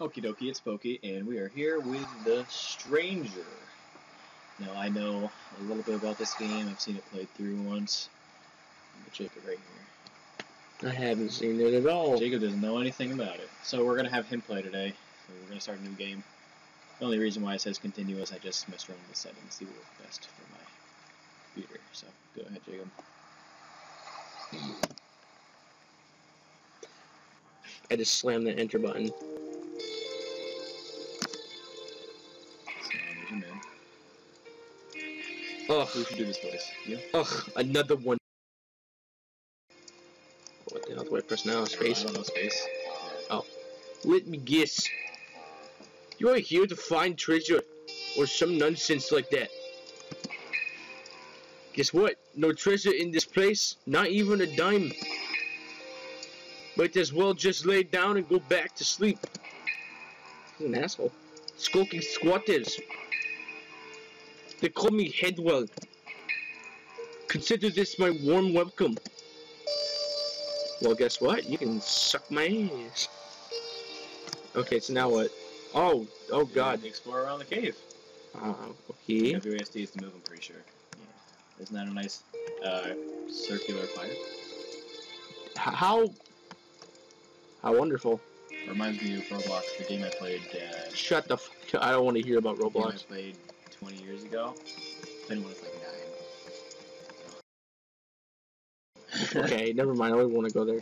Okie dokie, it's Pokey, and we are here with The Stranger. Now, I know a little bit about this game, I've seen it played through once. But Jacob right here. I haven't seen it at all. Jacob doesn't know anything about it. So we're going to have him play today. So we're going to start a new game. The only reason why it says continuous, I just messed around with the settings, see what works best for my computer. So, go ahead, Jacob. I just slammed the enter button. Ugh, we should do this place. You? ugh, another one. What the hell do I press now? I Space? know space. Oh, let me guess. You are here to find treasure, or some nonsense like that. Guess what? No treasure in this place, not even a dime. Might as well just lay down and go back to sleep. He's an asshole. Skulking squatters. They call me Headwell. Consider this my warm welcome. Well, guess what? You can suck my ass. Okay, so now what? Oh, oh god. Explore around the cave. Uh, okay. WASD is to move, I'm pretty sure. Yeah. Isn't that a nice uh, circular fire? H- How? How wonderful. Reminds me of Roblox, the game I played. Uh, Shut the f- I don't want to hear about game I Roblox. played 20 years ago. I was like nine. okay, never mind. I don't want to go there.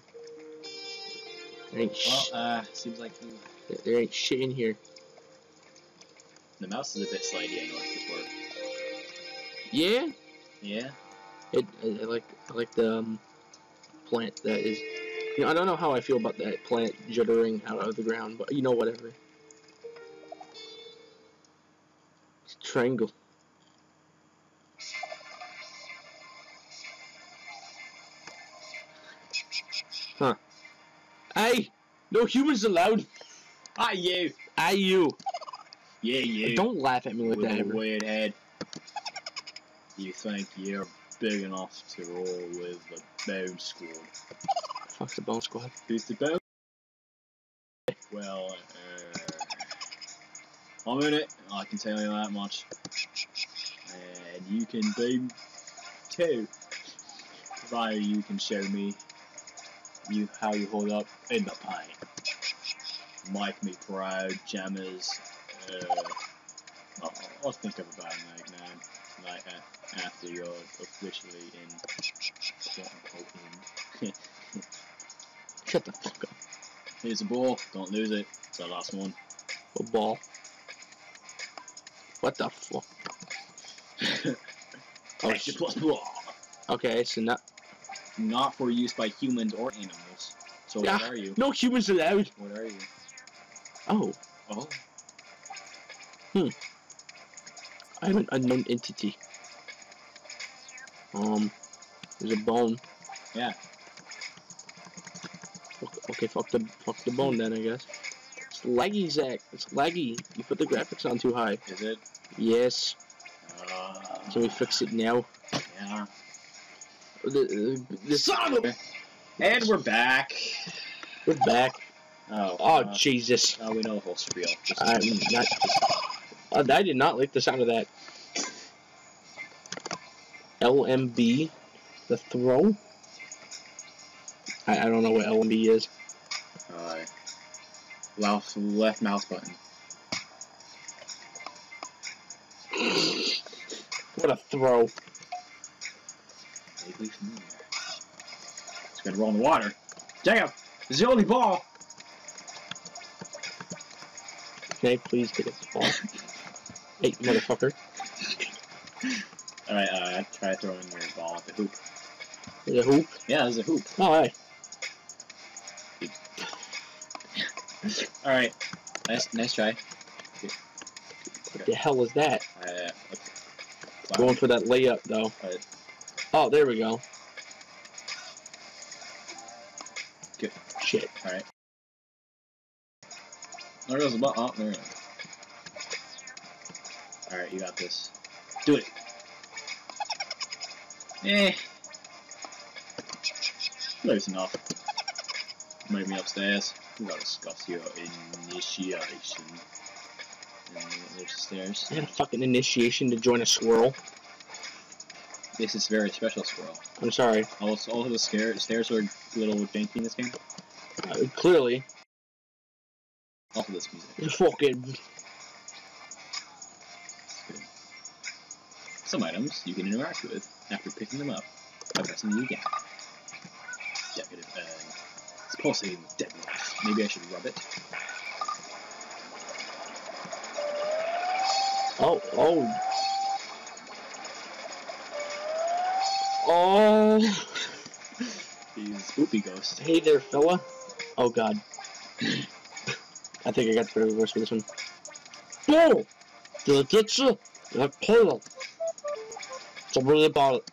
There ain't, Well, uh, seems like you, there ain't shit in here. the mouse is a bit slidey. I noticed before. Yeah, Yeah. it. I, I like. I like the um, plant that is. You know, I don't know how I feel about that plant juddering out of the ground, but you know, whatever. Triangle. Huh. Hey! No humans allowed! Ah, you. I you! Yeah, you. Don't laugh at me like with that a weird head. You think you're big enough to roll with the Bone Squad? Fuck the bone squad. Who's the Bone? Well, I'm in it. I can tell you that much. And you can be too. Provided you can show me you how you hold up in the paint. Make me proud, jammers. Uh, I'll, I'll think of a bad night now. Like uh, after you're officially in. Shut the fuck up. Here's the ball. Don't lose it. It's our last one. A ball. What the fuck? Oh, plus okay, so not. Not for use by humans or animals. So what are you? No humans allowed! What are you? Oh, Oh. Hmm. I'm an unknown entity. Um, there's a bone. Yeah. Okay, fuck the fuck the bone then, I guess. It's laggy, Zach. It's laggy. You put the graphics on too high. Is it? Yes. Uh, Can we fix it now? yeah. The, the, this Son of a- And we're back. we're back. Oh. Oh uh, Jesus! oh, we know the whole spiel. I'm not. Uh, I did not like the sound of that. LMB, the throw. I, I don't know what LMB is. Left, left mouse button. What a throw! Vaguely familiar. It's gonna roll in the water. Damn! It's the only ball! Can I please get this ball? hey, motherfucker! Alright, uh, try throwing your ball at the hoop. There's a hoop. Yeah, there's a hoop. Oh, Alright. Nice, nice try. What the hell was that? Uh, okay. Going for that layup though. Alright. Oh, there we go. Good. Shit. Alright. There goes the ball. Oh, there we go. Alright, you got this. Do it. Eh. Close enough. Move me upstairs. We gotta discuss your initiation. There's stairs. I had a fucking initiation to join a swirl. This is very special squirrel. I'm sorry. All, all of the scare, stairs are a little janky in this game. Uh, clearly, Also this music. it's fucking. Some items you can interact with after picking them up by pressing the again. Decorative uh, it's pulsating with dead life. Maybe I should rub it. Oh, oh. Oh. These spoopy ghosts. Hey there, fella. Oh god. I think I got the reverse for this one. Bull! Did I get you? Did I pull So really about it.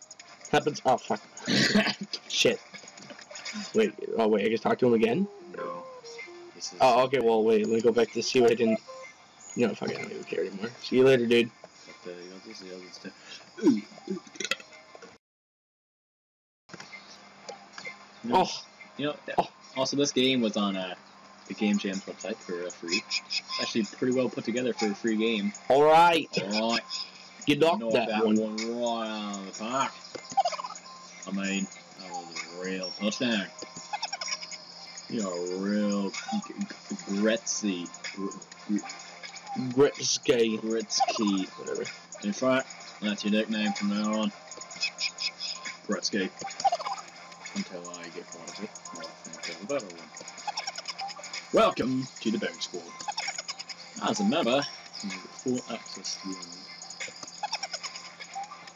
Happens. Oh fuck. Shit. Wait. Oh wait. I can talk to him again. no. This is Oh okay. Well wait. Let me go back to see what I didn't. You know, fuck. I don't even care anymore. See you later, dude. what you know, this is the other You know, Oh. you know, Oh. also this game was on uh, the Game Jam's website for uh, free. It's actually pretty well put together for a free game. All right. Alright, You knocked knock that, one. right out of the park. I mean, that real touchdown. You're a real Gretzky, Gr- Gretzky. Gretzky. Whatever. In fact, that's your nickname from now on. Gretzky. Until I get bored of it, think of a better one. Welcome to the Bone Squad. As a member, you get full access to them.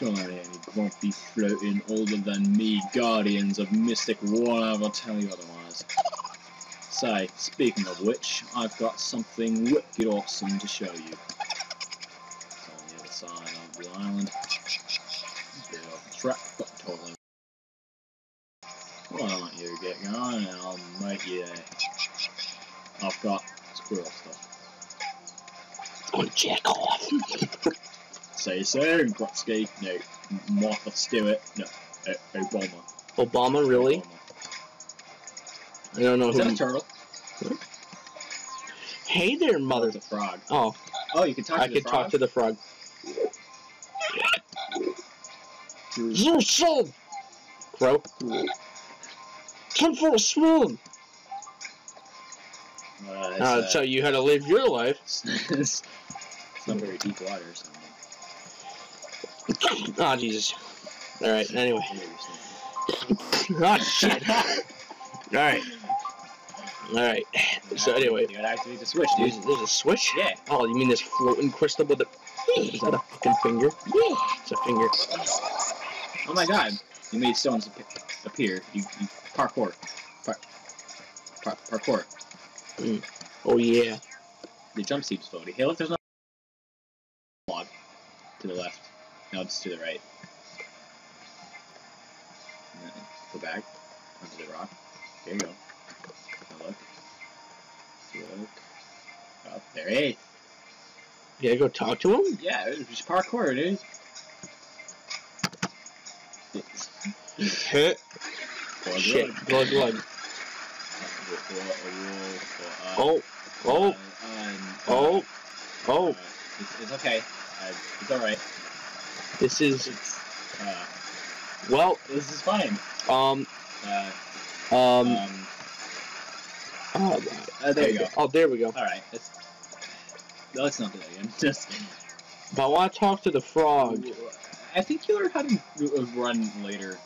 Don't let any grumpy floating older than me guardians of Mystic War ever tell you otherwise. Say, speaking of which, I've got something wicked awesome to show you. It's on the other side of the island. Bit off track, but totally. Why don't you get going and I'll make you. I've got squirrel stuff. Oh, jack off. Say so, Gretzky. No, Martha Stewart. No, O- Obama. Obama, really? Obama. I don't know Is that a turtle? Hey there, Oh, mother. a frog. Oh, Oh, you can talk I to could the talk frog? to the frog. You son! Crow. Come for a swim! Uh, Uh, so you had to live your life. it's, not very deep water something. Oh, Jesus. Alright, anyway. Yeah, you're saying. oh, shit. Alright. Alright. So, anyway. You gotta activate the switch, There's, dude. there's a switch? Yeah. Oh, you mean this floating crystal with the. Is that a fucking finger? Yeah. It's a finger. Oh my god. You made stones ap- appear. You, you parkour. Par, par, parkour. Mm. Oh, yeah. The jump seems floaty. Hey, look, there's no log to the left. It's to the right. Go back onto the rock. There you go. Now look. Look. Oh, there it is. You gotta go talk to him? Yeah, just parkour, dude. Hit. Plug Shit. glug. Uh, Oh. Oh. uh, Oh. uh, Oh. it's, it's okay. Uh, it's alright. This is. Uh, Well, this is fine. um. Uh, Um. um, Oh, uh, there you go. Oh, there we go. Alright. Let's, no, let's not do that again. Just, But I want to talk to the frog. I think you'll learn how to uh, run later.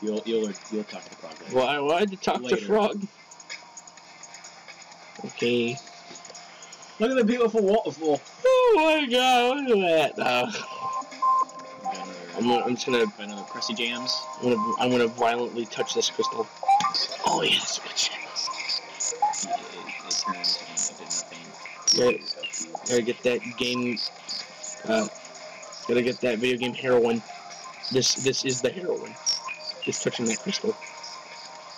You'll, you'll, you'll talk to the frog later. Well, I wanted to talk to Later. frog. Okay. Look at the beautiful waterfall. Oh my god, look at that. Uh, I'm gonna, I'm just gonna, got another pressy jams. I'm gonna, I'm gonna violently touch this crystal. Oh yes, good shit. It, it, it turns into nothing. Yeah. Gotta get that game. Uh, gotta get that video game heroin. This, this is the heroin. Just touching that crystal.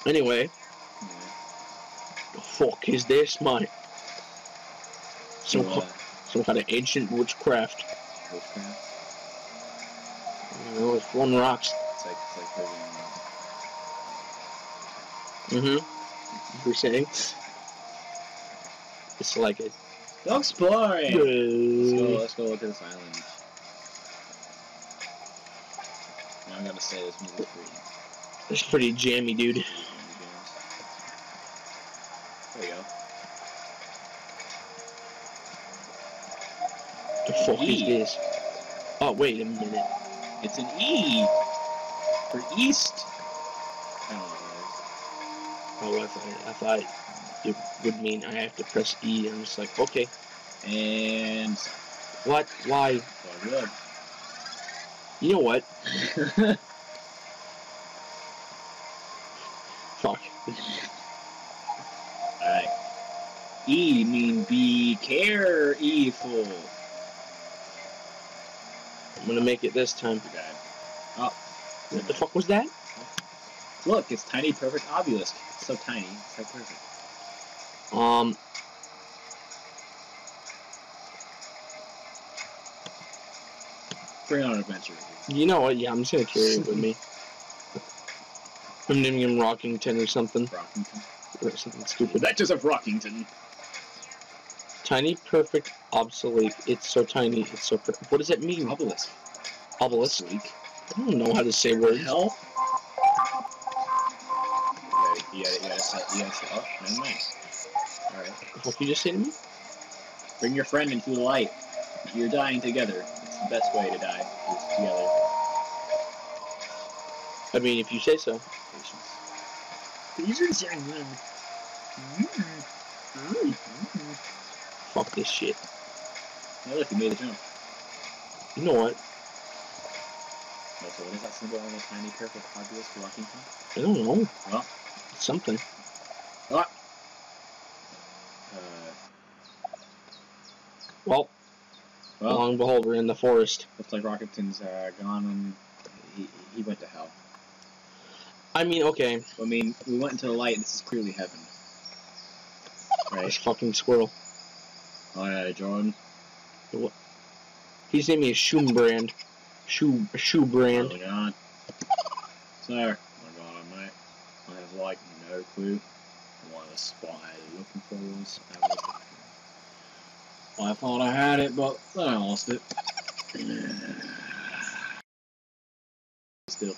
Anyway, the fuck is this, mate? Some, So, uh, some kind of ancient witchcraft. Wolfcraft. You know, it's one rock. It's like, it's like living Mm-hmm. You're saying? It's like it. Go exploring. Let's go. Let's go look at this island. Now I'm gonna say this movie's free. It's pretty jammy, dude. There you go. The fuck is E. this? Oh, wait a minute. It's an E for east. I don't know what Oh, I thought, I thought it would mean I have to press E. I'm just like, okay. And What? Why? You know what? Fuck. Alright. E mean be careful. I'm gonna make it this time. Okay. Oh, What the fuck was that? look, it's tiny perfect obelisk. It's so tiny, it's so perfect. Um, Bring on an adventure. you know what? Yeah, I'm just gonna carry it with me. I'm naming him Rockington or something. Rockington. Or something stupid. Adventures of Rockington. Tiny, perfect, obsolete. It's so tiny. It's so perfect. What does that mean? Obelisk. Obelisk. Sleek. I don't know how to say words. Hell. You gotta, you gotta, say, you gotta say, oh, never mind. Alright. What you just say to me? Bring your friend into the light. You're dying together. It's the best way to die. Is together. I mean, if you say so. Patience. Patience and Fuck this shit. Oh, look, you made a jump. You know what? Oh, so what is that symbol on the tiny obelisk Rockington? I don't know. Well. It's something. Uh, Well, well, long behold, we're in the forest. looks like Rockington's uh, gone and he, he went to hell. I mean, okay, I mean, we went into the light. This is clearly heaven. Right? this fucking squirrel. Oh yeah, Jordan. His name is Shoebrand. Shoe, brand. shoe shoe brand. Early on. Sir, my God, mate. I have like no clue what the spot I was looking for was. I, was I thought I had it, but then I lost it. Still,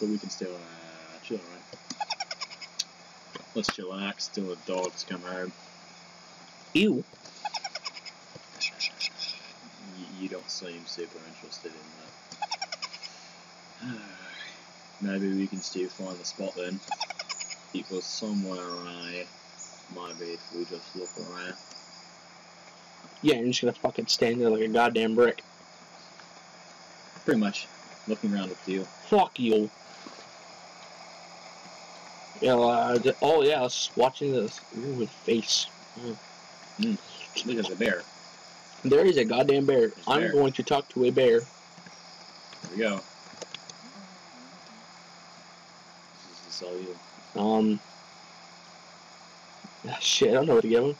but we can still uh, chill, right? Let's chillax till the dogs come home. Ew. You, don't seem super interested in that. Maybe we can still find the spot then. Because somewhere around here, maybe if we just look around. Yeah, you're just gonna fucking stand there like a goddamn brick. Pretty much looking around with you. Fuck you. Yeah, uh, oh yeah, I was watching this. Ooh, his face. Look at the bear. There is a goddamn bear. There's I'm bear. going to talk to a bear. Here we go. This is all you. Um. ah, Shit, I don't know where to go.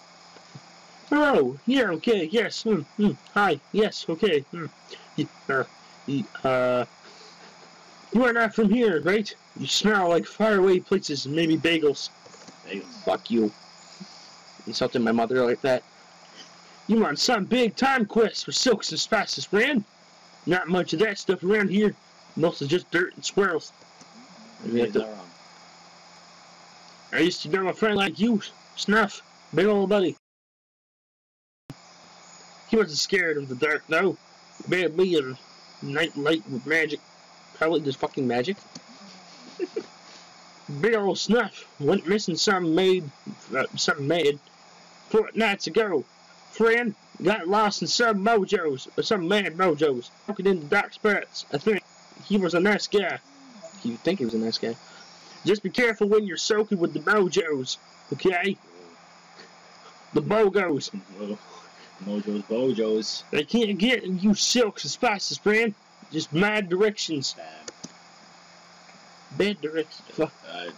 Oh, yeah, okay, yes, mm, mm, hi, yes, okay. Mm, uh, uh, you are not from here, right? You smell like faraway places maybe bagels. Bagels. Fuck you. Insulting my mother like that. You on some big time quest for silks and spices, friend? Not much of that stuff around here. Mostly just dirt and squirrels. Maybe have it's not wrong. I used to know a friend like you, Snuff, big old buddy. He wasn't scared of the dark, though. Bad me and night light with magic. Probably just fucking magic. big old Snuff went missing some made, uh, something made, fortnights ago. Friend got lost in some mojos, or some mad mojos. Broken into dark spirits. I think he was a nice guy. You think he was a nice guy? Just be careful when you're soaking with the mojos, okay? The bogos. Mojo's Bojos. They can't get you silks and spices, friend. Just mad directions. Uh, Bad directions. Uh, uh,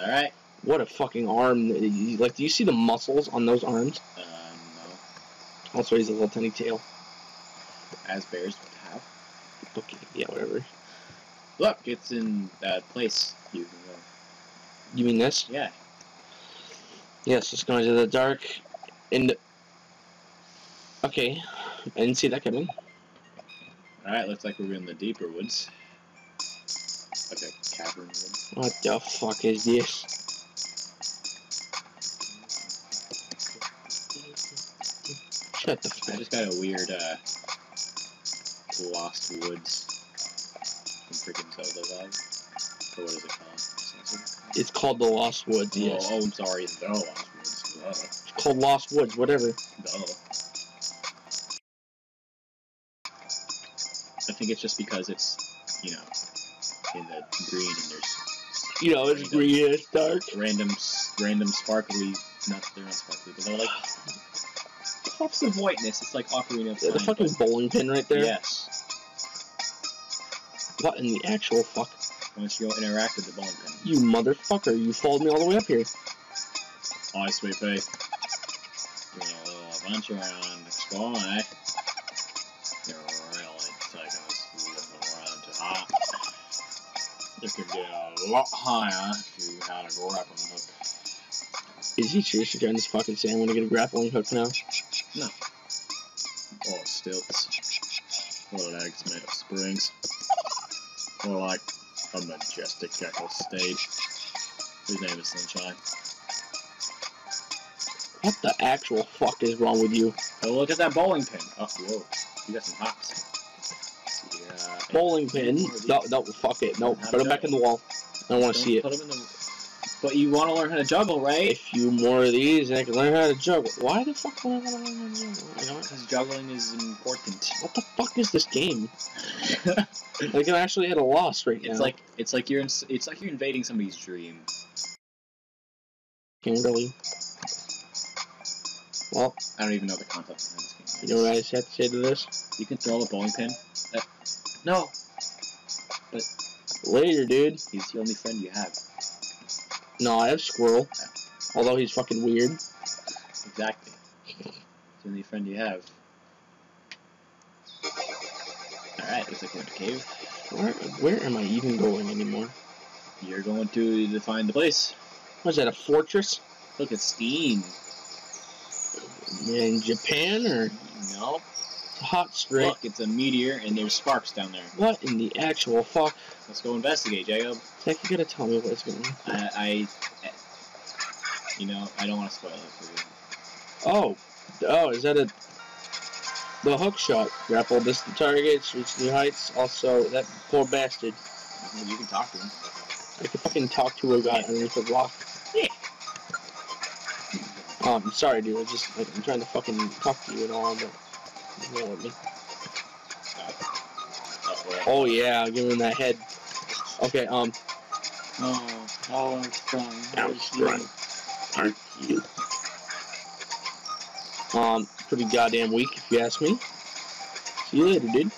Alright. What a fucking arm. Like, do you see the muscles on those arms? No. Also, he's a little tiny tail. As bears would have. Okay, yeah, whatever. Look, it's in that place you can go. You mean this? Yeah. Yes, let's go into the dark And okay, I didn't see that coming. Alright, looks like we're in the deeper woods. Like a cavern woods. What the fuck is this? Shut the I just got a weird, uh, Lost Woods from freaking Zelda vibe. Or what is it called? It's called the Lost Woods. Yes. Oh, oh, I'm sorry, the Lost Woods. Duh. It's called Lost Woods. Whatever. Duh. I think it's just because it's, you know, in the green and there's You know, it's green. It's dark. random, random sparkly. Not they're not sparkly, but they're like puffs of whiteness. It's like Ocarina of The fucking bowling pin right there. Yes. What in the actual fuck? Why don't you go interact with the bowling pin? You motherfucker! You followed me all the way up here. Hi, sweet pea. Doing a little adventure and exploring, eh? You're really taking this little around to hot. You could get a lot higher if you had a grappling hook. Is he seriously trying to fucking say I'm gonna get a grappling hook now? Or stilts. Or legs made of springs. Or like a majestic gecko stage. His name is Sunshine. What the actual fuck is wrong with you? Oh, look at that bowling pin. Oh, whoa. You got some hops. Yeah. Bowling pin? No, no, fuck it. No, put it back in the wall. I don't want to see it. Put in the... But you want to learn how to juggle, right? A few more of these and I can learn how to juggle. Why the fuck would I want to learn how to juggle? I don't- Because juggling is important. What the fuck is this game? Like I'm actually at a loss right now. it's like it's like you're in, it's like you're invading somebody's dream. Can't really. Well, I don't even know the context behind this game. you know what I just have to say to this? You can throw a bowling pin. Uh, no, But Later, dude. he's the only friend you have. No, I have Squirrel. Although he's fucking weird. Exactly. He's the only friend you have. Alright, looks like we're in a cave. Where, where am I even going anymore? You're going to define the place. Was that a fortress Look, it's steam. in Japan or No. Hot spring? Look, it's a meteor and there's sparks down there. What in the actual fuck? Let's go investigate, Jacob. Zach, you gotta tell me what's going on. I, I you know, I don't want to spoil it for you. Oh, oh, is that a the hook shot? Grapple this distant targets, reach new heights. Also, that poor bastard. You can talk to him. I can fucking talk to a guy underneath a rock. Yeah. Um, sorry, dude. I just like I'm trying to fucking talk to you and all, but Oh yeah, give him that head. Okay, um, Oh, strong. How strong. aren't you? Um, pretty goddamn weak if you ask me. See you later, dude.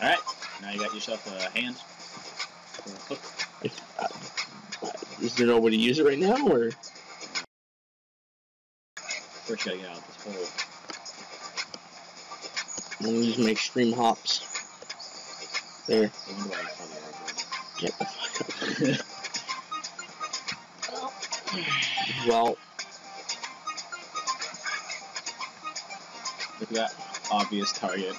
Alright, now you got yourself a hand. for a hook. If, uh, is there no way to use it right now, or First, gotta get out of this hole. I'm gonna use my extreme hops? There, I wonder why you probably are get the fuck out. good. Well, Look at that obvious target.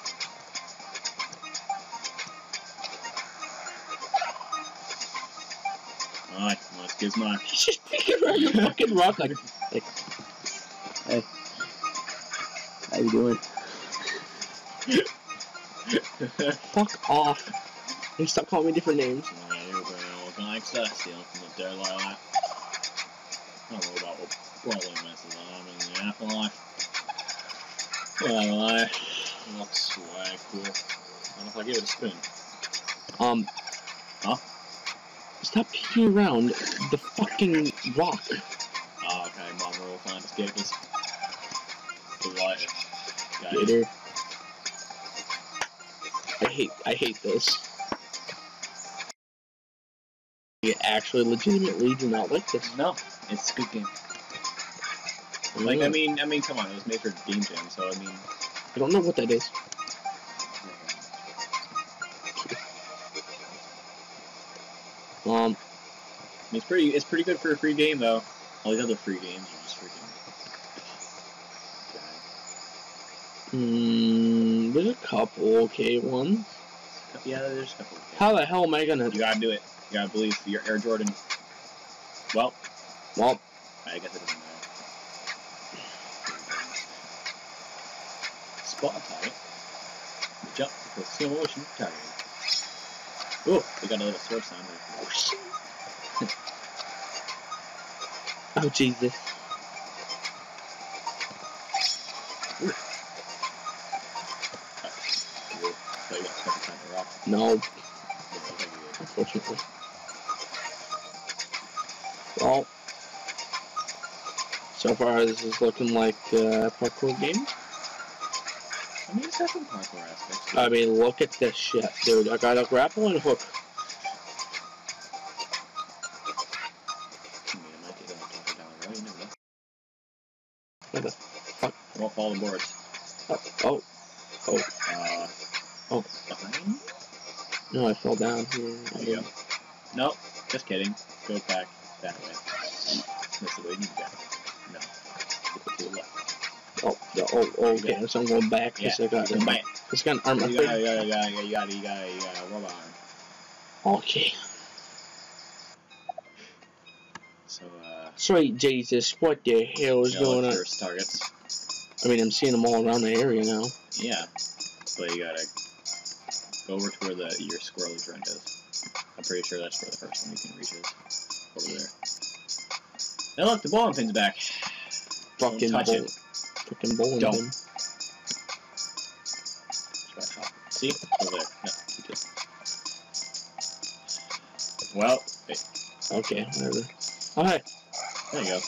Alright, let's get mine. he's just picking around the fucking rock like, like, hey, how you doing? Fuck off. And stop calling me different names. like that, you know, from the dead. I don't know about what probably messes on in the afterlife. Well, I looks way cool. What if I give it a spin? Um. Huh? Stop peeking around the fucking rock. Oh, okay, Marvel will find escape this. Good light. Got it. Later. I hate I hate this. You actually legitimately do not like this. No, it's a good game. Like, I mean, I mean, come on, it was made for Game Jam, so I mean, I don't know what that is. Um, it's pretty, it's pretty good for a free game though. All these other free games are just freaking Hmm, there's a couple okay ones. Yeah, there's a couple. How the hell am I gonna? You gotta do it. You gotta believe your Air Jordan. Well, Well, I guess it doesn't matter. Spot target. Jump for slow motion targeting. Oh, we got a little sword sound there. oh Jesus! No, Yeah, I think you would. unfortunately. Well, so far this is looking like a parkour game. I mean, it's got some parkour aspects. I mean, look at this shit, dude. I got a grapple and hook. I mean, it might get on top or down the road, you. What the fuck? Won't follow the boards. Oh, oh, Uh, Oh. Behind? No, I fell down here. There you go. Nope, just kidding. Go back that way. That's the way you need to go. No. To the left. Oh, the- oh, oh, okay. So I'm going back Yeah, because I got, go back. it's got an armor You got, you got, you got, you got, you got, you got a robot arm. Okay. So, uh, Sweet Jesus, what the hell is you going on? targets. I mean, I'm seeing them all around the area now. Yeah. But you gotta go over to where the your squirrely friend is. I'm pretty sure that's where the first one you can reach is. Over there. Hey look, the bowling pin's back. Don't Fucking touch bull, it. fucking bowling Don't. pin. Try to hop. See? Over there. No, you just. Well, wait, Okay, whatever. Hey. there you go.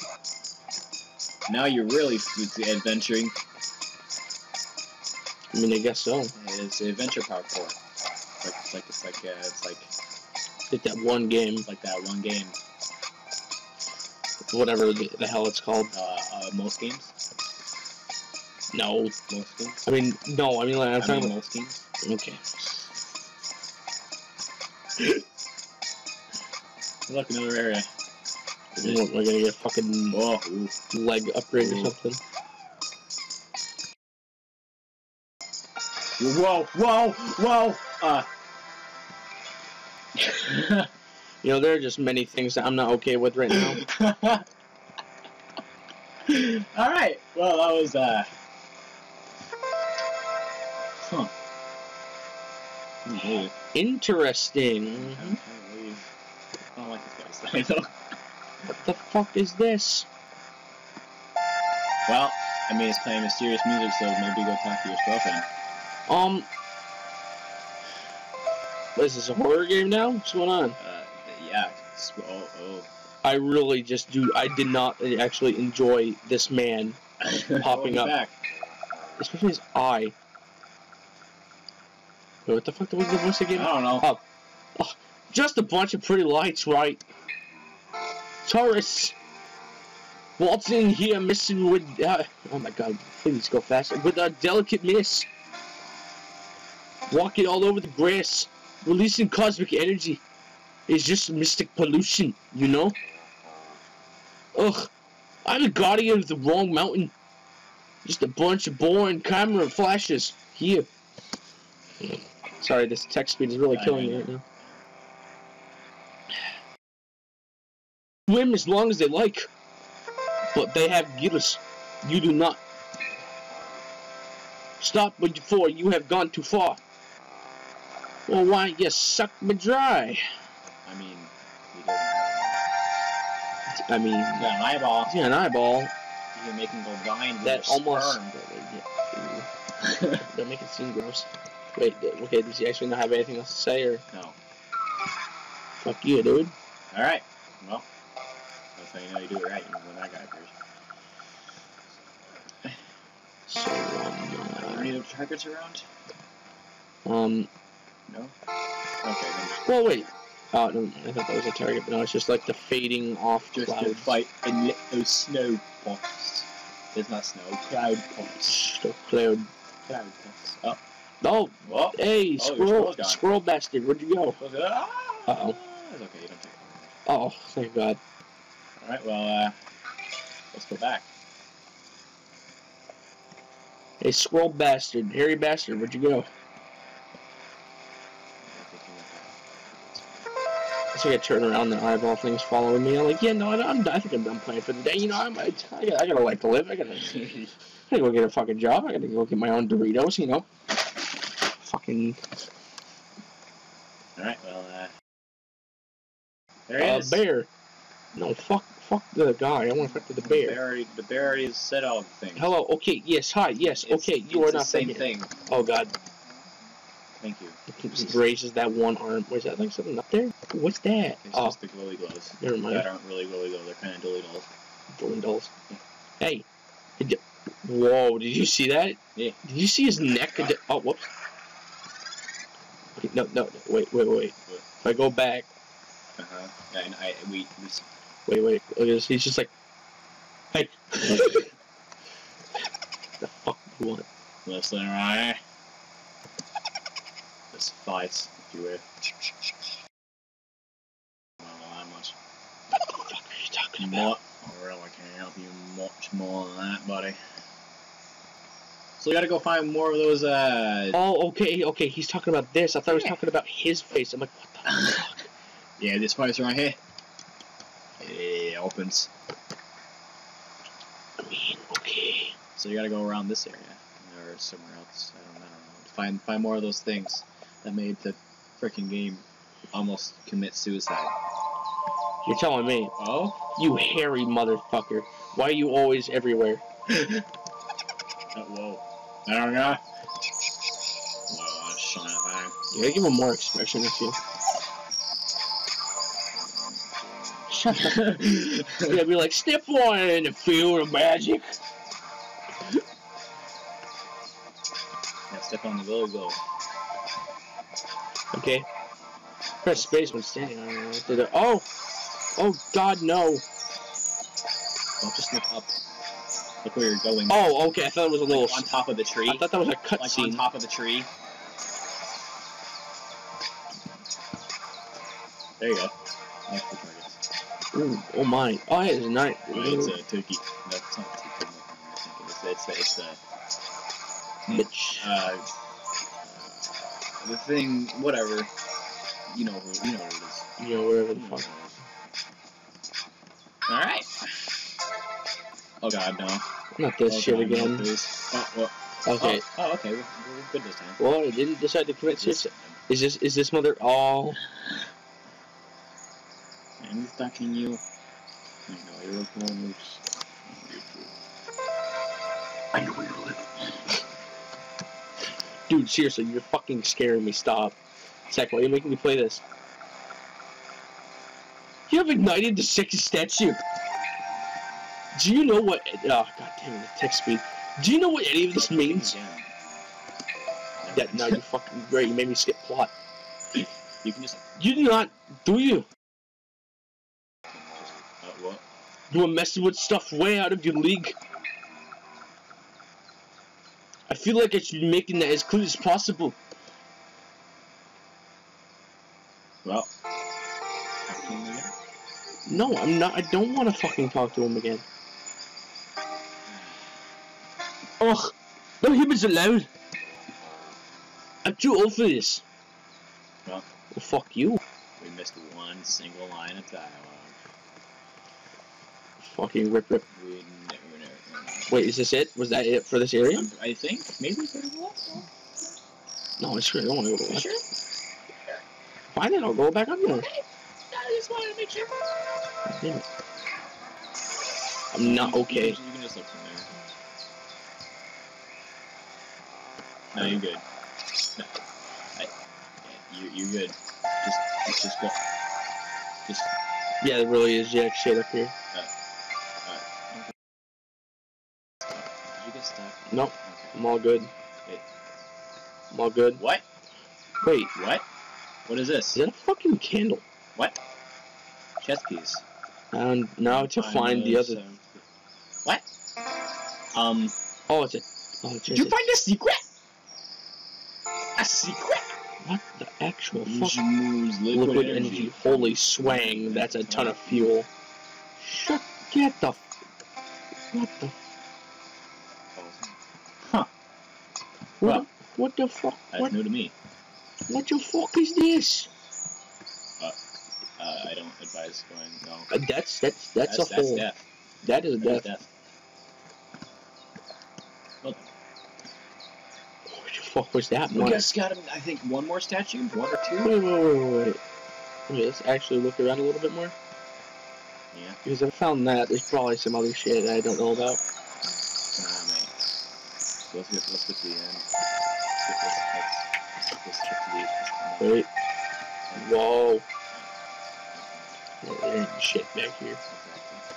Now you're really adventuring. I mean, I guess so. It's adventure parkour. Like it's like it's like uh, it's like Like that one game, like that one game. whatever the, hell it's called. Uh, uh, most games. No. Most games. I mean, no, I mean, like, I'm I talking mean, about. most games. Okay. Look, another area. We're gonna get a fucking Oh, leg upgrade or something. Whoa, whoa, whoa! Uh. You know, there are just many things that I'm not okay with right now. Alright, well, that was, uh. Huh. I can't believe it. Interesting. I can't. I don't like this guy's style. What the fuck is this? well, I mean, it's playing mysterious music, so maybe go talk to your girlfriend. Um. Is this a horror game now? What's going on? Uh, yeah. it's- Oh, I really just do. I did not actually enjoy this man, oh. Popping up. Back. especially his eye. Wait, what the fuck was the voice again? I don't know. Just a bunch of pretty lights, right? Tourists waltzing here, missing with. Uh, oh my god, please go faster. With a delicate miss. Walking all over the grass, releasing cosmic energy. is just mystic pollution, you know? Ugh, I'm the guardian of the wrong mountain. Just a bunch of boring camera flashes. Here. Sorry, this text speed is really killing me right now. Swim as long as they like. But they have gills. You do not. Stop before you have gone too far. Well, why don't you suck me dry? I mean, he doesn't have I mean, He's got an eyeball. yeah, an eyeball. You can make him go blind with That almost. Don't make it seem gross. Wait, okay, does he actually not have anything else to say, or no. fuck you, dude? Alright. Well, that's how you know you do it right. You when that guy appears. So, Are there any um, other targets around? um, No? Okay, well, wait. Oh, no, I thought that was a target, but no, it's just like the fading off just clouds. to fight and let those snow pops. It's not snow, cloud pops. The cloud. Cloud pops. Oh, Oh, well. hey, your squirrel, squirrel bastard, where'd you go? Ah! Uh-oh. It's okay, you don't take it. Oh, thank God. Alright, well, uh, let's go back. Hey, squirrel bastard, hairy bastard, where'd you go? I think I turn around, and eyeball thing's following me. I'm like, yeah, no, I- I'm, I think I'm done playing for the day. You know, I'm, I, I, got, I got a life to live. I gotta, I gotta go get a fucking job. I gotta go get my own Doritos. You know, fucking Alright, well, uh. There he uh, is. bear. No, fuck, fuck the guy. I want to fuck the bear. The bear, the bear already said all the things. Hello. Okay. Yes. Hi. Yes. It's- okay. You are the same thinking. thing. Oh God. Thank you. He raises that one arm. Where's that? Like something up there? What's that? It's Oh, just the glowy glows. never mind. That aren't really glowy glow. They're kind of dilly dolls. Dilling dolls. Hey. Did Whoa, did you see that? Yeah. Did you see his neck? Did- Oh, whoops. No, no, no, wait, wait, wait. What? If I go back, Uh huh. And I we, we s- wait, wait, look at this. He's just like, hey. the fuck do you want? listen right. This fight, if you will. Not that much. What the fuck are you talking about? What? I really can't help you much more than that, buddy. So we gotta go find more of those. Uh, Oh, okay, okay. He's talking about this. I thought he was talking about his face. I'm like, what the fuck? yeah, this place right here. It opens. I mean, okay. So you gotta go around this area or somewhere else. I don't, I don't know. Find find more of those things that made the freaking game almost commit suicide. You're telling me, Oh. you hairy motherfucker. Why are you always everywhere? Uh, oh, whoa. There we go. Whoa, that's shiny thing. You gotta give him more expression, I feel. Shut up. You gotta be like, step one in the field of magic. Yeah, step on the glow. Okay. Press space when standing on it. Oh! Oh god, no. Don't just look up. Look where you're going. Oh, okay, I thought it was a little. Like on top of the tree. I thought that was a cutscene. Like on top of the tree. There you go. Ooh, oh my. Oh, yeah, it's a night. Well, it's a turkey. That's not turkey. I think it's it's it's uh, Bitch. uh, the thing. Whatever. You know. You know what it is. You know, wherever the fuck. All right. Oh God, no. Not this oh, shit God, no, again. please. Oh, well, Okay. Oh, oh, okay. We're, we're good this time. Well, I didn't decide to commit suicide. Is this is this mother? Oh, I'm attacking you. I know you're a moves. Dude, seriously, you're fucking scaring me. Stop. Zach, why are you making me play this? You have ignited the sixth statue. Do you know what? Oh, god damn it, the text speed. Do you know what any of this means? Yeah, no, you fucking great. You made me skip plot. You can just. You do not, do you? Uh, what? You are messing with stuff way out of your league. I feel like I should be making that as clear as possible. Well. Attacking me again? No, I'm not. I don't want to fucking talk to him again. Ugh, no humans allowed. I'm too old for this. Well. Well, fuck you. We missed one single line of dialogue. Fucking rip rip. We. Wait, is this it? Was that it for this area? I think maybe for the last one. No, I sure I don't want to go to You left. sure? Fine then, I'll go back up there. I just wanted to make sure. Damn it. I'm not okay. You, can- just look from there. No, you're good. No, I, you, you're good. Just, just, just go. Just, Yeah, there really is jack shit up here. Nope. I'm all good. I'm all good. What? Wait, What? What is this? is that a fucking candle? What? Chess piece. And now to find the other. seven- What? Um. Oh, it's a. Oh, Did you find a secret? A secret? What the actual fuck? Liquid, Liquid energy. Holy swang, that's a ton of fuel. Shut. Get the. f- What the. What, what the fuck? that's What, new to me. what the fuck is this? Uh, I don't advise going. No. Uh, that's that's that's, that's, a that's whole. death. That is a is death. death. What the fuck was that? We just got, I think, one more statue, one or two. Wait, wait, wait, wait, wait. Wait, let's actually look around a little bit more. Yeah. Because I found that. There's probably some other shit I don't know about. Nah, mate. So let's get let's get to the end. Let's get to the. Wait. Whoa. Yeah, there ain't shit back here.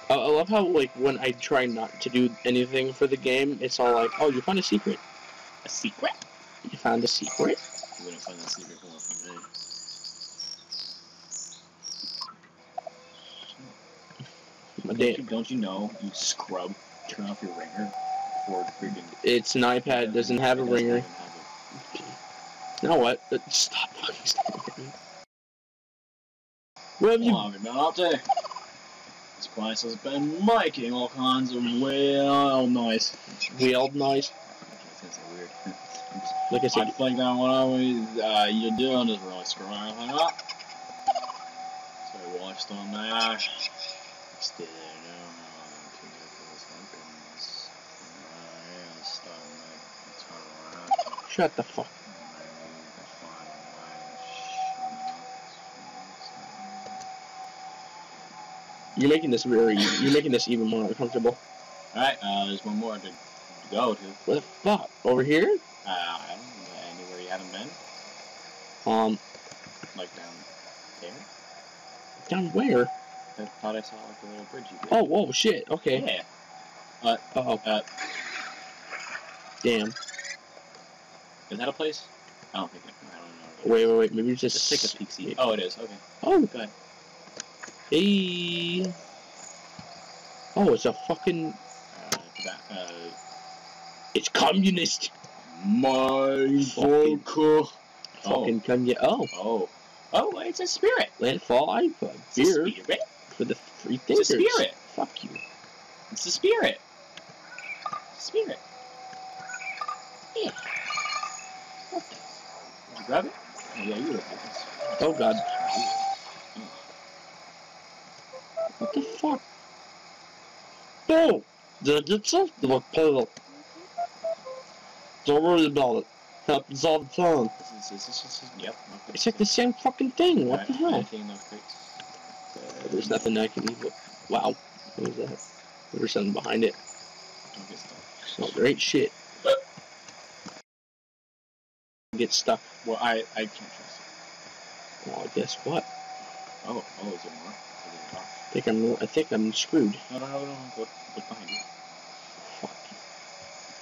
I, I love how, like, when I try not to do anything for the game, it's all like, oh, you found a secret. A secret. You found a secret? You wouldn't find that secret for from me. My Don't you, don't you know, you scrub, turn off your ringer before freaking. It's an iPad, doesn't have a ringer. even have You know what? Stop fucking stopping. Where have you been out there. This place has been making all kinds of weird noise. Weird noise? That's so weird. Like I I said, think that what I was, uh, you're doing is really screwing everything up. So I watched on there. Still know how to do this happens. Uh, yeah, start like turn around. Shut the fuck. You're making this very. You're making this even more uncomfortable. Alright, uh, there's one more to, to go to. What the fuck? Over here? Uh, I don't know, anywhere you haven't been? Um, Like down there? down where? I thought I saw like a little bridge you. Oh, whoa, shit. Okay. Yeah. Oh, Uh, damn. Is that a place? I don't think it, I don't know. Wait, wait, wait. Maybe it's Just just. take a peek see. Oh, it is, okay. Oh, Go ahead. hey. Oh, it's a fucking. Uh, that, uh, It's communist. my Fucking- vodka. Fucking communist. Oh, Oh. Oh, it's a spirit. landfall iPod. It's Beer a spirit. for the free It's thinkers. a spirit. Fuck you. It's a spirit. Spirit. Yeah. Did you grab it? Oh, yeah, you have this. Oh god. What the fuck? No! Did it something to look pale? Don't worry about it. Happens all the time. This is, this is, this is, yep. It's like the same fucking thing. What the hell? taking those crates. There's nothing I can even. Wow. What was that? There's something behind it. Oh, great shit. Get stuck. Well, I, I can't trust it. Well, I guess what? Oh, oh, is there more? Is there more? I think I'm. I think I'm screwed. No, no, no, no. Look, look behind you. Fuck.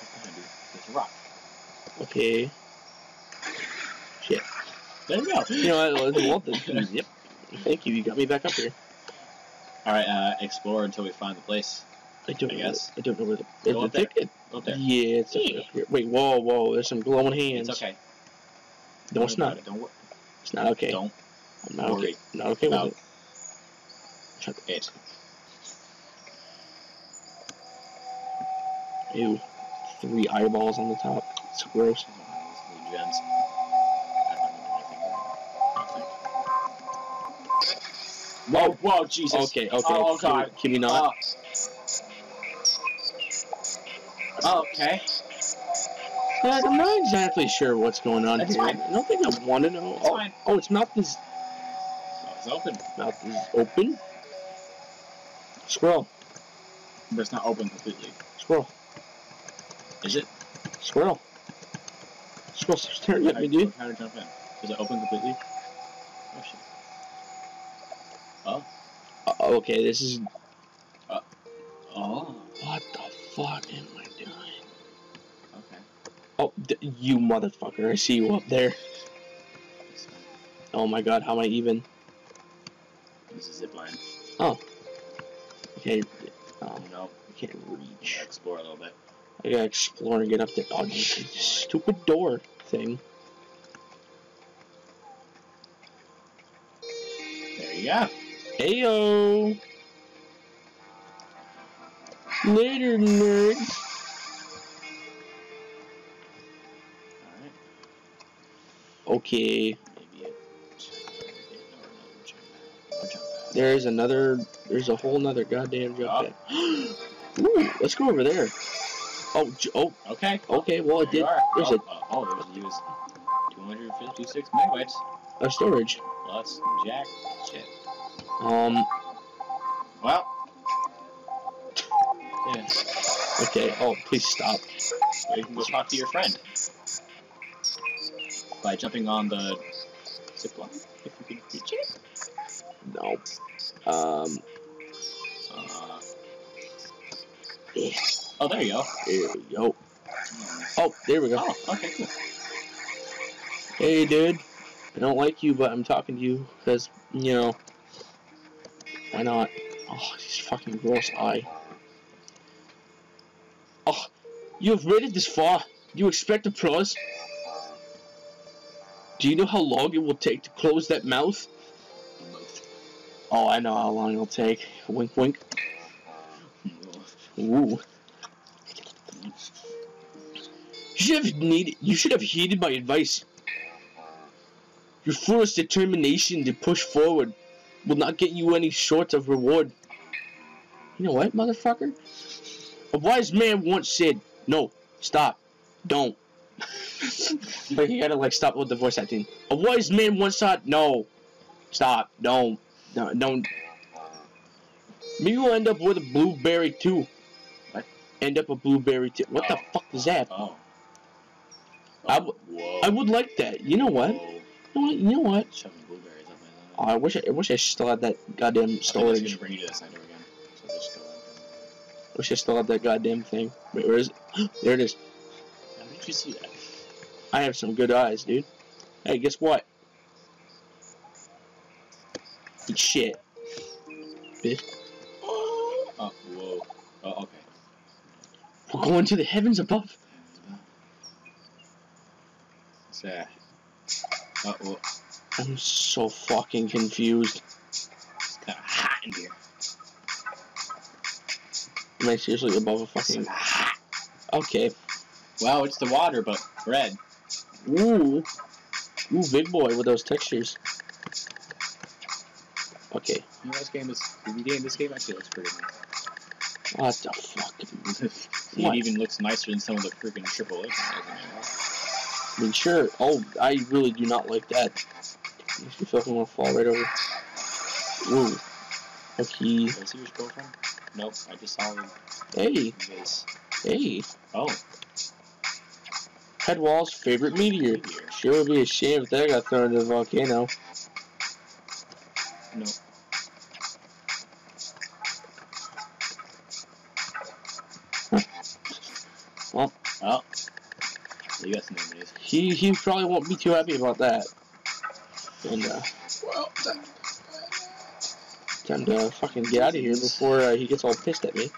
Look behind you. There's a rock. Okay. Shit. There you go. You know what? Well, the, yep. Thank you. You got me back up here. All right, uh, explore until we find the place. I don't I know. guess. I don't know where the. Go up there. thicket- Go up there. Yeah, it's up Yeah. here. Wait, whoa, whoa. There's some glowing hands. It's okay. No, it's not. it. Don't worry. It's not okay. Don't I'm not okay. worry I'm not okay with about it. It. Ew. Three eyeballs on the top. It's gross. Gems. I'm not gonna do anything with it. Whoa, whoa, Jesus. Okay, okay. Oh, can, we- God. can we not? Oh. Okay. Uh, I'm not exactly sure what's going on That's here. fine. I don't think I want to know. It's oh, oh, its mouth is it's open, mouth is open. Squirrel, but it's not open completely. squirrel, Is it? squirrel. Squirrel, staring at me, dude. How to jump in? Is it open completely? Oh shit. Oh. Uh, okay, this is. Oh. What the fuck am I doing? Okay. Oh, d- you motherfucker! I see you up there. Oh my god, how am I even? this is zip line. Okay, oh, oh No. I can't reach. Explore a little bit. I gotta explore and get up there. Oh, stupid door thing. There you go. Heyo. Later, nerds. Okay. Or another jump pad. There is another. There's a whole nother goddamn jump Oh. pad. Ooh, let's go over there. Oh, j- oh, Okay. okay. Well, it did. There's oh, a, uh, oh, there was used 256 megabytes. Of storage. Well, that's jack shit. Um. Well. Yeah. Okay. Oh, please stop. Well, you can go talk to your friend. By jumping on the zip line. If you can reach it. No. Um. Uh, Yeah. oh, there you go. There we go. Oh, there we go. Oh, okay, cool. Hey, dude. I don't like you, but I'm talking to you because you know. Why not? Oh, this fucking gross eye. Oh, you have made it this far. Do you expect applause? Do you know how long it will take to close that mouth? Oh, I know how long it'll take. Wink, wink. Ooh. You should have. You should have heeded my advice. Your foolish determination to push forward will not get you any short of reward. You know what, motherfucker? A wise man once said, "No, stop, don't." but you gotta like stop with the voice acting. A wise man once thought, "No, stop, don't, no, don't." Maybe we'll end up with a blueberry too. What? End up a blueberry too. What the Oh. fuck is that? Oh. I w- Whoa. I would like that. You know what? Whoa. You know what? You know what? Shoving blueberries up Oh, I wish I, I wish I still had that goddamn storage. I think gonna bring you to the center again. So just go in. Wish I still had that goddamn thing. Wait, where is it? there it is. How did you see that? I have some good eyes, dude. Hey, guess what? Eat shit. Oh, whoa. Oh, okay. We're going to the heavens above. What's that? Oh. I'm so fucking confused. It's kind of hot in here. Am I seriously above a fucking? It's hot. Okay. Wow, it's the water, but red. Ooh. Ooh, big boy with those textures. Okay. You know, this game is the game. This game actually looks pretty nice. What the fuck? it even looks nicer than some of the freaking triple A games. I mean, sure. Oh, I really do not like that. Makes me feel like I'm gonna fall right over. Ooh. Okay. Did I see your girlfriend? Nope, I just saw him. Hey, hey. Oh, Headwall's favorite meteor. Sure would be a shame if that got thrown into the volcano. no. Well. Oh. You got some memories. He he probably won't be too happy about that. And uh, Well, time to fucking get out of here before uh, he gets all pissed at me.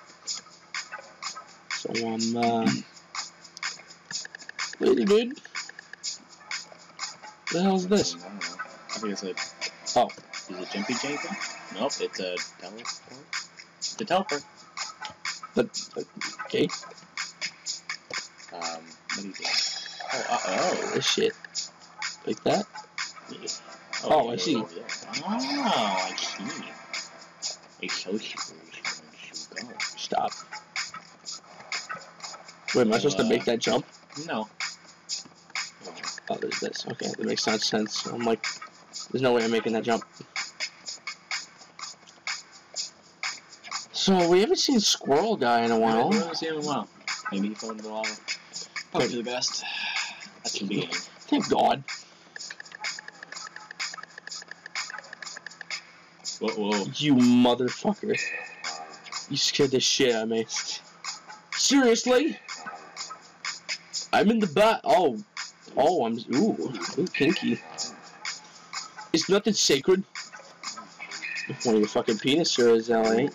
So I'm um, uh, later, dude. The hell's this? I don't know. I think it's a. Oh. Is it Jumpy Jenkin? Nope, it's a teleport. It's a teleport. But okay, Um, what do you do? Oh, uh, oh. this shit like that. Yeah. Oh, you I see. Oh, I see. It shows you where you go. Stop. Wait, am I supposed to make that jump? No. Oh, there's this. Okay, that makes not sense. I'm like, there's no way I'm making that jump. So we haven't seen Squirrel Guy in a while. We haven't seen him in a while. Maybe he fell into the lava. Hope for the best. That's the beginning. Thank God. Whoa, whoa. You motherfucker. You scared the shit out of me. Seriously? I'm in the back. Oh. Oh, I'm. Ooh. Ooh, kinky. Is nothing sacred? One of your fucking penis sure as hell ain't.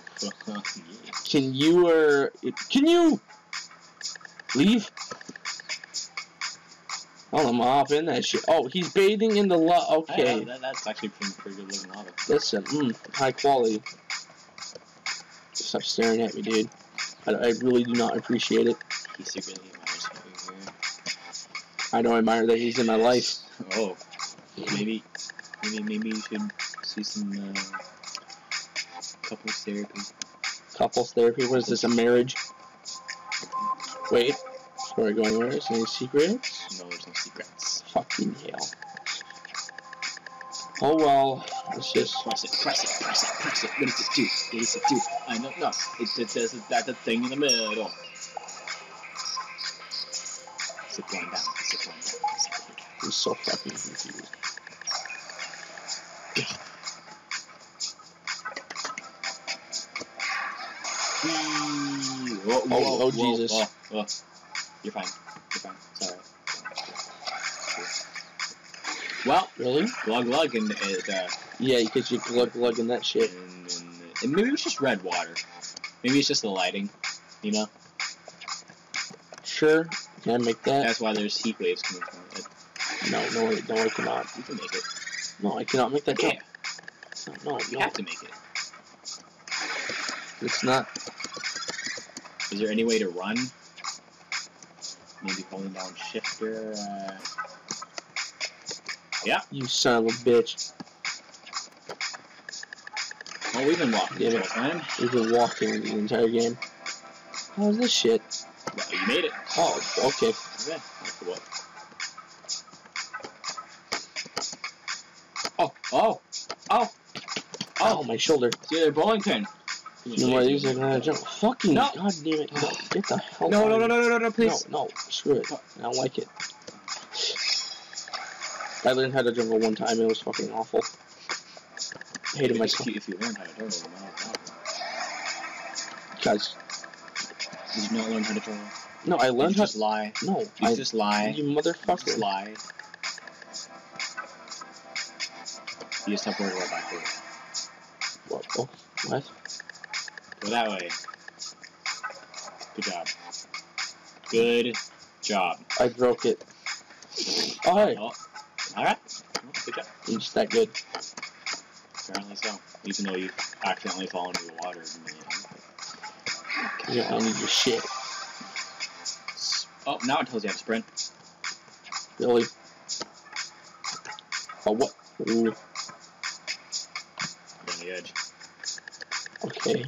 Can you, or. Can you? Leave? Oh, I'm off in that shit. Oh, he's bathing in the la. Hey, Okay. that, that's actually pretty, pretty good looking lava. A mm, high quality. Stop staring at me, dude. I, I really do not appreciate it. He secretly admires you here. I don't admire that he's in my life. Oh, Maybe, maybe, maybe you should see some uh, couples therapy. Couples therapy. What is this? A marriage? Wait. Before I go anywhere, is there any secrets? No, there's no secrets. Fucking hell. Oh well. Let's just. Press it, press it, press it, press it. What does it do? What does it do? I don't know. It, it does it, that the thing in the middle. Zip line down, zip line down, zip line down. I'm so fucking confused. Whee! Whoa, Oh, oh, whoa, Jesus. whoa, whoa. You're fine. You're fine. It's alright. Well, Really? glug glug and it, uh, Yeah, because you glug glug in that shit. and, and, and maybe it's just red water. Maybe it's just the lighting. You know, Sure. Can I make that? that's why there's heat waves coming from it. No, no, I- no, I cannot. You can make it. No, I cannot make that Yeah, jump. No, you no, have to make it. it's not. Is there any way to run? Maybe holding down shifter. Uh... You son of a bitch. Oh, we've been walking Damn this whole time. We've been walking the entire game. How's this shit? Well, you made it. Oh, okay. The what? Oh, oh, oh, Oh, my shoulder. it's the other bowling pin. You know what? These are gonna jump. Fucking No. god damn it! No, get the hell No, out no, no, no, no, no, no, please. No, no, screw it. I don't like it. I learned how to jungle one time. It was fucking awful. I hated myself. if you learn how to turtle. Guys, Did you not learn how to turtle? No, I You learned how. just lie. No, You I. just lie. You You just motherfucker. lie. You just have to worry about backwards. What? Oh, what? Go that way. Good job. Good job. I broke it. Oh, hey, Oh, alright. Well, good job. you're just that good. Apparently so. Even though you accidentally fall into the water. Yeah, I need your shit. Oh, now it tells you how to sprint. Really? Oh, what? Ooh, on the edge. okay.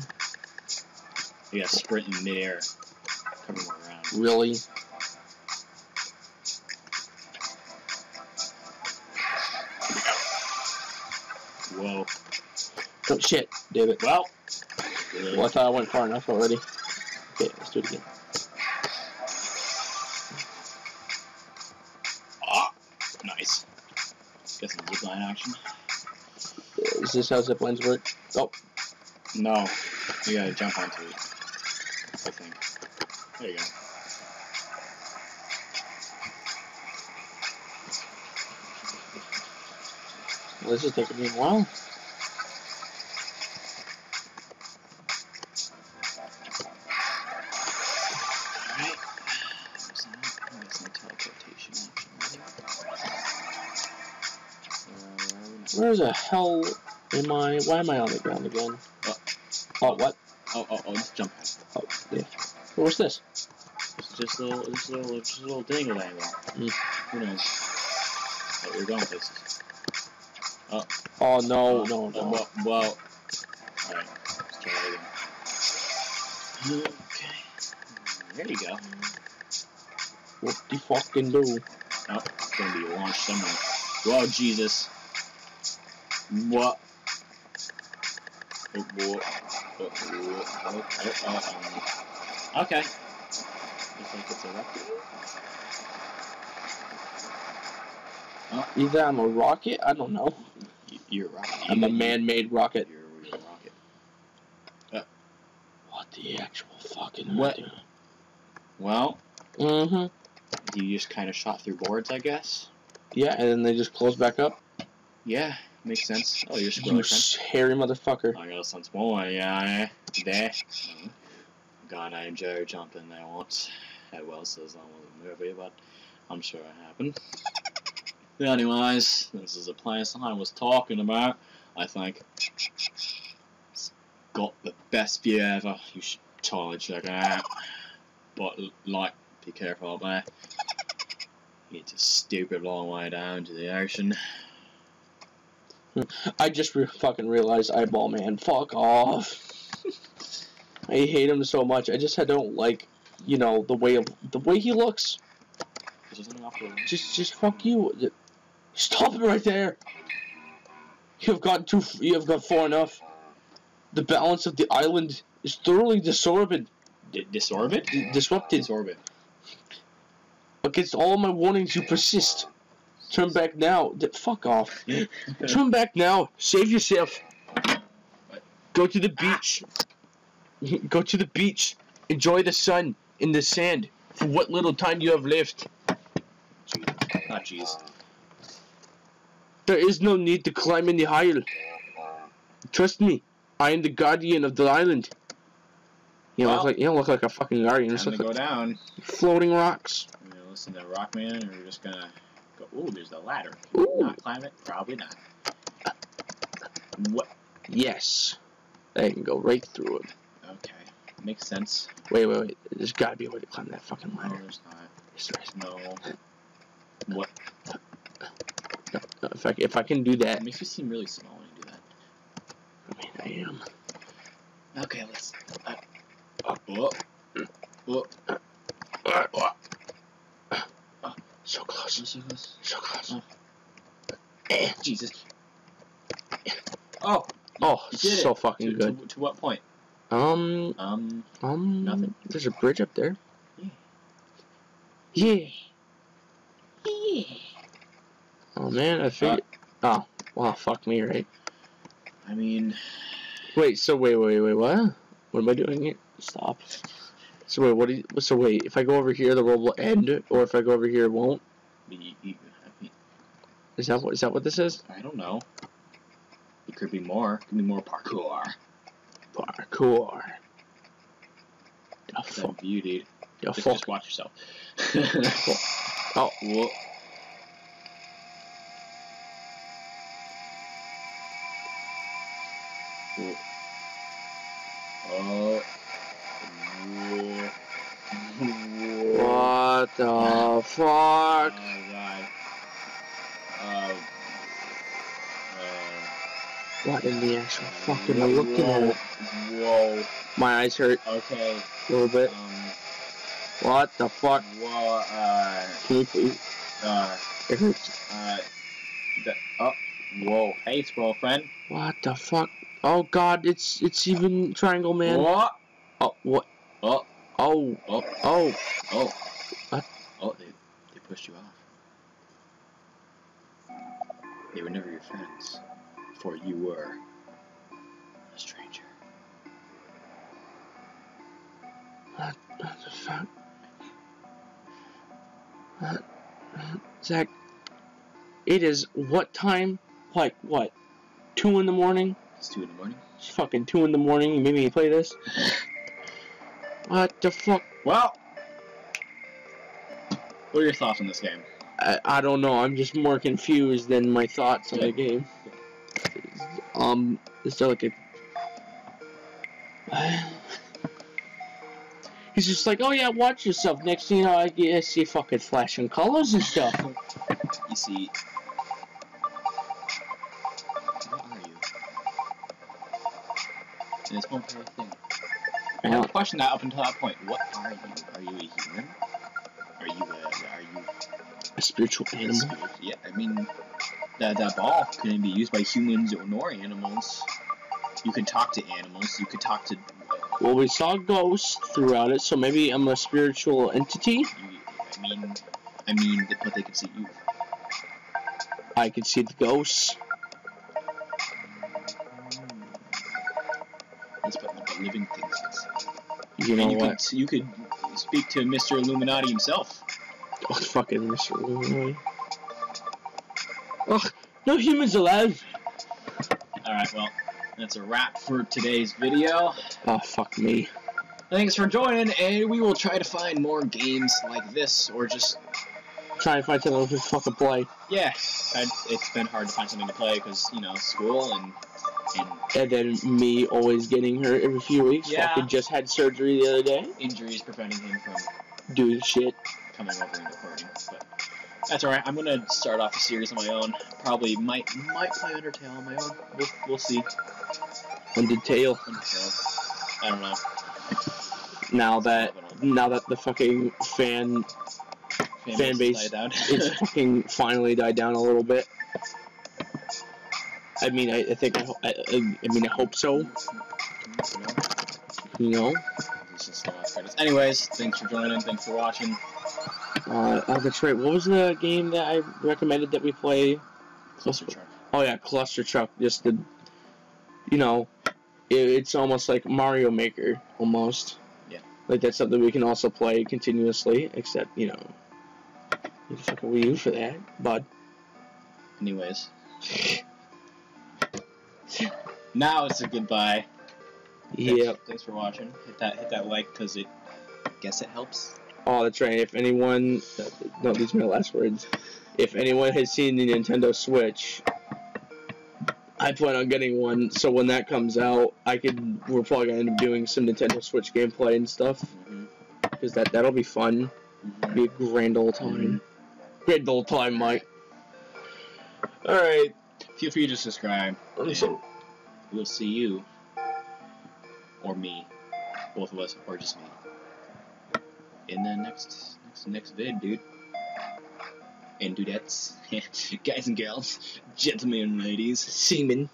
You gotta sprint in midair. Cover more ground. Really? Whoa. Oh, shit. Damn it. Well. good. Well, I thought I went far enough already. Okay, let's do it again. Action. Is this how ziplines work? Oh, No, you gotta jump onto it. I think. There you go. well, this is taking me a while. Where the hell am I? Why am I on the ground again? What? Oh, what? oh, oh, oh, just jump. Oh, yeah. What's this? It's just a little, just a little, just a little dangle dangle. Mm. Who knows? Oh, we're going places. Oh, Oh, no, Uh, no, uh, no. well, well. Alright, let's try that again. Okay. There you go. What the fucking do? Oh, it's gonna be launched somewhere. Whoa, Jesus. What? Okay. Looks like it's a rocket. Either I'm a rocket, I don't know. You're a rocket. I'm a man-made rocket. You're, a rocket. What the actual fucking What? Well, Mm-hmm. you just kind of shot through boards, I guess. Yeah, and then they just close back up. Yeah, makes sense. Oh, you're You squirrely friend. hairy motherfucker. I got some small yeah, there. Mm-hmm. Guy named Joe jumped in there once. That well says I was a movie, but I'm sure it happened. Anyways, this is a place I was talking about. I think it's got the best view ever. You should totally check it out. But like, be careful up there. It's a stupid long way down to the ocean. I just re- fucking realized eyeball man. Fuck off. I hate him so much. I just I don't like, you know, the way of the way he looks. Is there something off the Just just fuck you. Stop it right there. You have got too. You have got far enough. The balance of the island is thoroughly disordered, D- disorbit? d- disrupted. Disorbit. Against all my warnings, you persist. Turn back now. Fuck off. Turn back now. Save yourself. Go to the beach. Go to the beach. Enjoy the sun in the sand for what little time you have left. Ah, jeez. There is no need to climb any higher. Trust me, I am the guardian of the island. You don't Well, look like you don't look like a fucking guardian. Time to look go like down. floating rocks. We're gonna listen to Rockman, and we're just gonna go. Ooh, there's the ladder. Ooh. Not climb it? Probably not. What? Yes, I can go right through it. Okay. Makes sense. Wait, wait, wait. There's gotta be a way to climb that fucking ladder. No, there's not. Yes, there is. No. What? No, no, if I if I can do that, It makes you seem really small when you do that. I mean I am. Okay, let's. Uh, uh, whoa. Whoa. So close, so close. Oh. Jesus. Oh, Oh, so it. fucking to, good. To, to what point? Um, Um, um, Nothing. There's a bridge up there. Yeah. Yeah. yeah. Oh man, I figured. oh, wow, fuck me, right? I mean, Wait, so wait, wait, wait, what? What am I doing here? Stop. So wait, what? Do you, so wait, if I go over here, the world will end, or if I go over here, it won't. I mean, Is that what? Is that what this is? I don't know. It could be more. It Could be more parkour. Parkour. The That fuck? view, dude. Just, fuck? just watch yourself. Oh, Whoa. Whoa. Oh. The Oh fuck? god. Uh, What in the actual uh, fuck am I looking at? Whoa. My eyes hurt Okay. a little bit. Um. What the fuck? Whoa. Uh. Can you please? Uh. It hurts. Uh. The, oh. Whoa. Hey, squirrel friend. What the fuck? Oh god, it's it's even Triangle Man. What? Oh what? Oh. Oh Oh. oh. Oh. What? Oh, they, they pushed you off. They were never your friends, for you were a stranger. What, what the fuck? What? Zach, it is what time? Like what? Two in the morning? It's two in the morning. It's fucking two in the morning. You made me play this. What the fuck? Well, what are your thoughts on this game? I, I don't know. I'm just more confused than my thoughts on the game. Um, like a? He's just like, oh yeah, watch yourself. Next thing you know, I, I see fucking flashing colors and stuff. You see, what are you? And one thing. I have questioned that up until that point. What are you? Are you a human? Are you a? A spiritual animal. Yeah, I mean, that that ball couldn't be used by humans or nor animals. You could talk to animals. You could talk to. Uh, well, we saw ghosts throughout it, so maybe I'm a spiritual entity. You, I mean, I mean, but they could see you. I could see the ghosts. That's what the living things. You know and you what? could you could speak to Mr. Illuminati himself. Oh, fucking Mr. Illuminati. Ugh, no humans allowed. Alright, well, that's a wrap for today's video. Oh, fuck me. Thanks for joining, and we will try to find more games like this, or just, Try to find something to fucking play. yeah, I, it's been hard to find something to play because, you know, school and, and And then me always getting hurt every few weeks. Yeah. Fucking just had surgery the other day. injuries preventing him from Doing shit. Coming over and recording. But That's alright. I'm gonna start off a series on my own. Probably might might play Undertale on my own. We'll, we'll see. Undertale. Undertale. I don't know. Now that now that the fucking fan Fan, Fan base is fucking finally died down a little bit. I mean, I, I think I, I, I mean I hope so. You know. This is the last credits. Anyways, thanks for joining. Thanks for watching. Uh, oh, that's right. What was the game that I recommended that we play? Cluster Truck. Oh yeah, Cluster Truck. Just the, you know, it, it's almost like Mario Maker almost. Yeah. Like that's something we can also play continuously, except you know, you fucking Wii U for that, bud. Anyways. now it's a goodbye. Yeah. Thanks, thanks for watching. Hit that hit that like because it I guess it helps. Oh, that's right. If anyone, no, these are my last words. If anyone has seen the Nintendo Switch, I plan on getting one. So when that comes out, I could. We're probably gonna end up doing some Nintendo Switch gameplay and stuff Mm-hmm. because that that'll be fun. Be a grand old time. Grand old time, Mike. All right. Feel free to subscribe. We'll see you or me, both of us, or just me in the next next next vid, dude. And dudettes, guys and gals, gentlemen and ladies. seamen.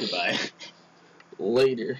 Goodbye. Later.